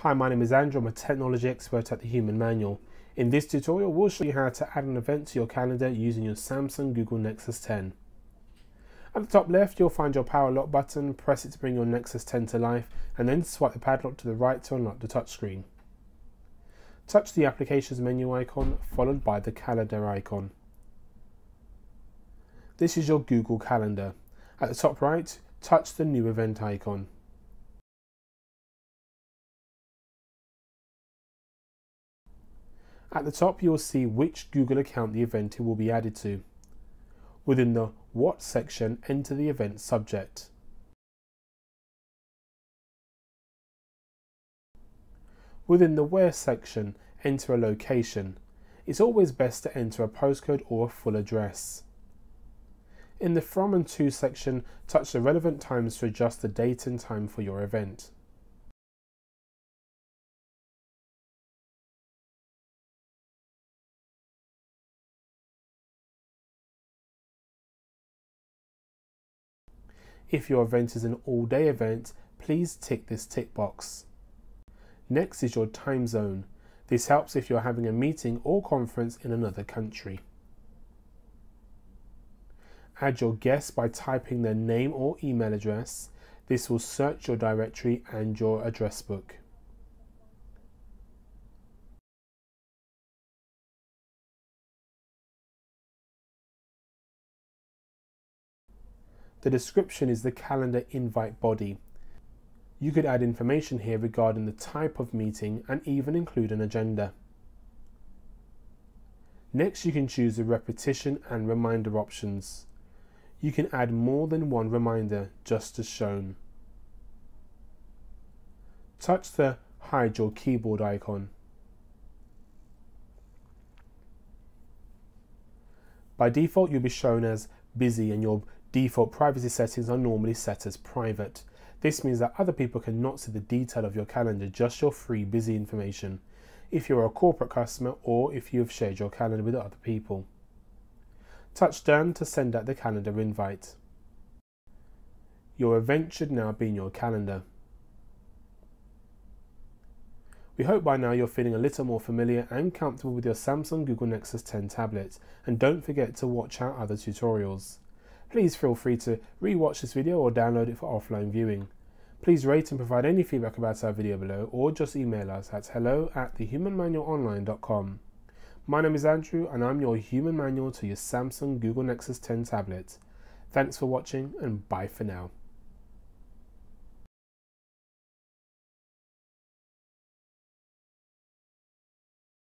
Hi, my name is Andrew. I'm a technology expert at the Human Manual. In this tutorial, we'll show you how to add an event to your calendar using your Samsung Google Nexus 10. At the top left, you'll find your power lock button. Press it to bring your Nexus 10 to life, and then swipe the padlock to the right to unlock the touchscreen. Touch the Applications menu icon, followed by the Calendar icon. This is your Google Calendar. At the top right, touch the New Event icon. At the top, you will see which Google account the event will be added to. Within the What section, enter the event subject. Within the Where section, enter a location. It's always best to enter a postcode or a full address. In the From and To section, touch the relevant times to adjust the date and time for your event. If your event is an all-day event, please tick this tick box. Next is your time zone. This helps if you're having a meeting or conference in another country. Add your guests by typing their name or email address. This will search your directory and your address book. The description is the calendar invite body. You could add information here regarding the type of meeting and even include an agenda. Next, you can choose the repetition and reminder options. You can add more than one reminder just as shown. Touch the Hide Your Keyboard icon. By default, you'll be shown as busy and your Default privacy settings are normally set as private. This means that other people cannot see the detail of your calendar, just your free busy information, if you're a corporate customer or if you have shared your calendar with other people. Touch Done to send out the calendar invite. Your event should now be in your calendar. We hope by now you're feeling a little more familiar and comfortable with your Samsung Google Nexus 10 tablet, and don't forget to watch our other tutorials. Please feel free to re-watch this video or download it for offline viewing. Please rate and provide any feedback about our video below or just email us at hello at thehumanmanualonline.com. My name is Andrew and I'm your human manual to your Samsung Google Nexus 10 tablet. Thanks for watching and bye for now.